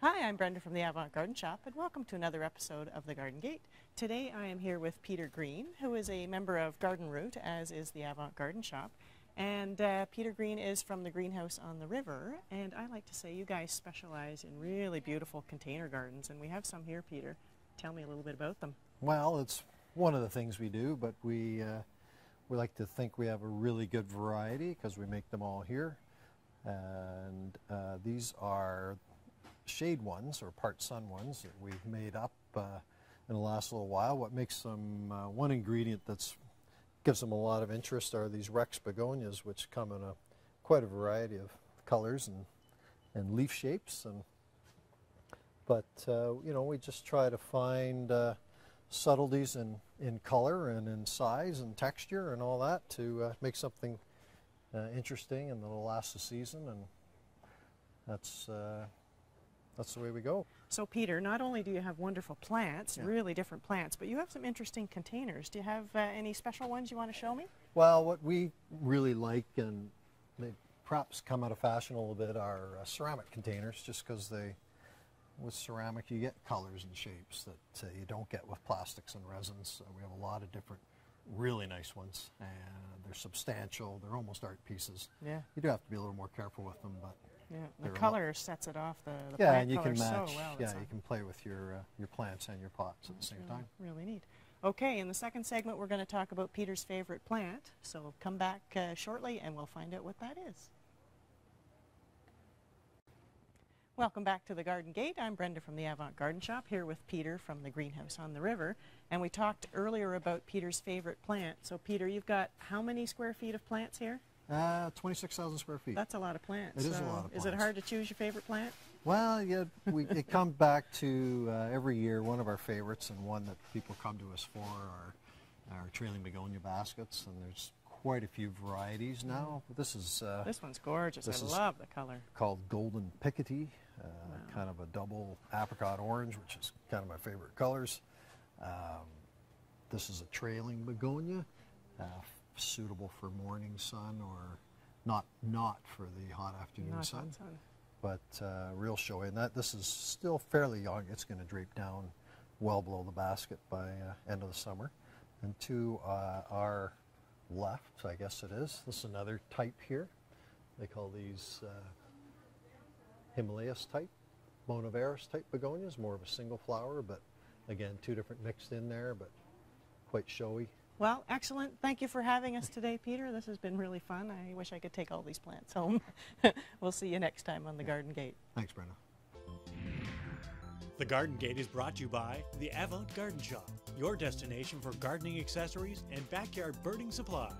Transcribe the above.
Hi, I'm Brenda from the Avant Garden Shop, and welcome to another episode of The Garden Gate. Today I am here with Peter Green, who is a member of Garden Route, as is the Avant Garden Shop. And uh, Peter Green is from the greenhouse on the river, and I like to say you guys specialize in really beautiful container gardens, and we have some here, Peter. Tell me a little bit about them. Well, it's one of the things we do, but we uh, we like to think we have a really good variety because we make them all here. And uh, these are shade ones or part sun ones that we've made up uh, in the last little while. What makes them uh, one ingredient that's gives them a lot of interest are these Rex begonias, which come in a quite a variety of colors and and leaf shapes. And but uh, you know we just try to find uh, subtleties in in color and in size and texture and all that to uh, make something uh, interesting and that'll last the season and that's that's the way we go. So, Peter, not only do you have wonderful plants, Yeah. really different plants, but you have some interesting containers. Do you have uh, any special ones you want to show me? Well, what we really like and they perhaps come out of fashion a little bit are uh, ceramic containers just because they with ceramic you get colors and shapes that uh, you don't get with plastics and resins. We have a lot of different really nice ones and they're substantial. They're almost art pieces. Yeah. You do have to be a little more careful with them, but Yeah, the color sets it off the, the yeah, and you can match. so well. yeah, you can play with your uh, your plants and your pots at the same really, time. Really neat. Okay, in the second segment, we're going to talk about Peter's favorite plant. So come back uh, shortly and we'll find out what that is. Welcome back to the Garden Gate. I'm Brenda from the Avant Garden Shop here with Peter from the Greenhouse on the River. And we talked earlier about Peter's favorite plant. So, Peter, you've got how many square feet of plants here? Uh, 26,000 square feet. That's a lot of plants. It is a lot of plants. Is it hard to choose your favorite plant? Well, yeah, we, it comes back to uh, every year one of our favorites and one that people come to us for are our trailing begonia baskets, and there's quite a few varieties now. This is uh, This one's gorgeous. this I is- love the color. called Golden Picotee, uh, kind of a double apricot orange, which is kind of my favorite colors. Um, this is a trailing begonia, uh, suitable for morning sun or not not for the hot afternoon Not sun hot sun. but uh, real showy. And that this is still fairly young. It's going to drape down well below the basket by uh, end of the summer. And to uh, our left, I guess it is. This is another type here. They call these uh, Himalayas type, Monoveris type begonias. More of a single flower, but again, two different mixed in there, but quite showy. Well, excellent. Thank you for having us today, Peter. This has been really fun. I wish I could take all these plants home. we'll see you next time on the Garden Gate. Thanks, Brenna. The Garden Gate is brought to you by the Avant Garden Shop, your destination for gardening accessories and backyard birding supplies.